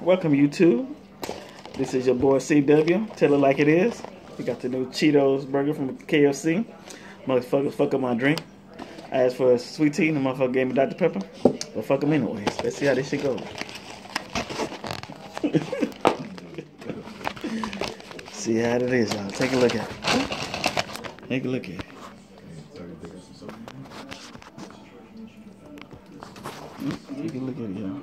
Welcome YouTube. This is your boy CW. Tell it like it is. We got the new Cheetos burger from KFC. Motherfuckers fuck up my drink. I asked for a sweet tea, and the motherfucker gave me Dr. Pepper. But fuck them anyways. Let's see how this shit goes. see how it is, y'all. Take a look at it. Take a look at it. Mm, take a look at it, y'all.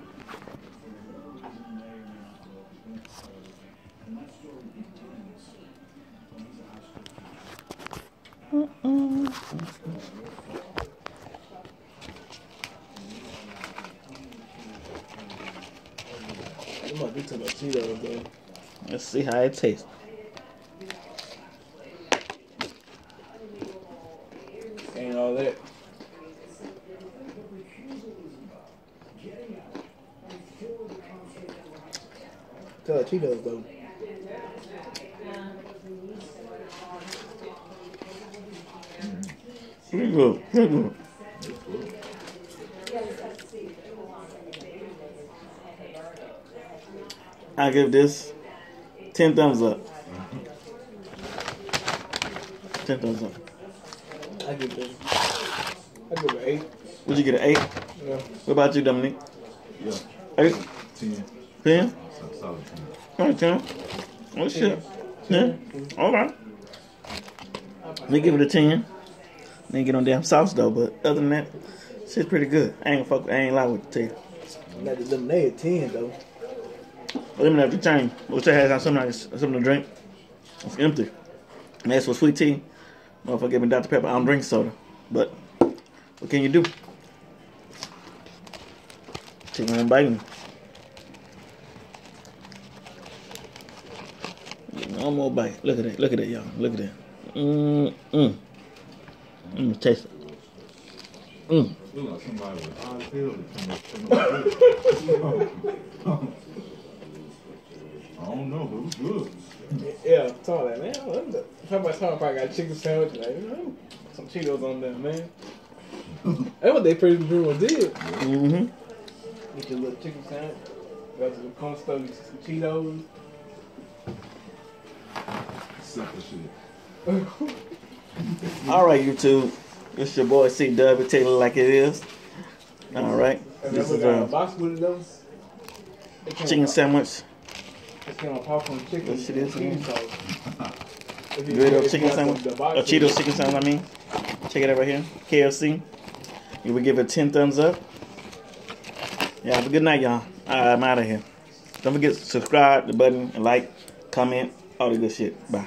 It might be too much Cheetos though. Let's see how it tastes. Ain't all that. Tell Cheetos though. Pretty good. Pretty good. I give this 10 thumbs up. 10 thumbs up. I give this. I give it eight. Would you get an 8? Yeah. What about you, Dominique? Yeah, 8? 10. 10? Solid 10. Alright, 10. Oh, shit. 10? Alright. We give it a 10. Didn't get on damn sauce, though, but other than that, shit's pretty good. I ain't fuck, I ain't lie with you. Got the lemonade ten though. Let me have to change. Wish I had something, something to drink. It's empty. And that's for sweet tea. Motherfucker give me Dr. Pepper. I don't drink soda. But what can you do? Chicken and bacon. One more bite. Look at that. Look at that, y'all. Look at that. Mmm. Mmm. Mmm. Taste it. Mmm. Look like somebody with eyes filled with some- I don't know, but it was good. Yeah, talking like man, what the? Somebody talking probably got a chicken sandwich like you know, some Cheetos on there, man. That's what they pretty pretty much did. Mm-hmm. Get your little chicken sandwich. Got to the corn store, get you some Cheetos. Simple shit. All right, YouTube. It's your boy C W. Taylor like it is. All right. And This is a a box with those. Chicken sandwich. It came on popcorn chicken. What shit is it? chicken sauce. If you- Dorito if chicken sandwich. A box Cheetos chicken sandwich, I mean. Check it out right here. KFC. You would give it 10 thumbs up. Yeah, have a good night, y'all. I'm out of here. Don't forget to subscribe, the button, and like, comment, all the good shit. Bye.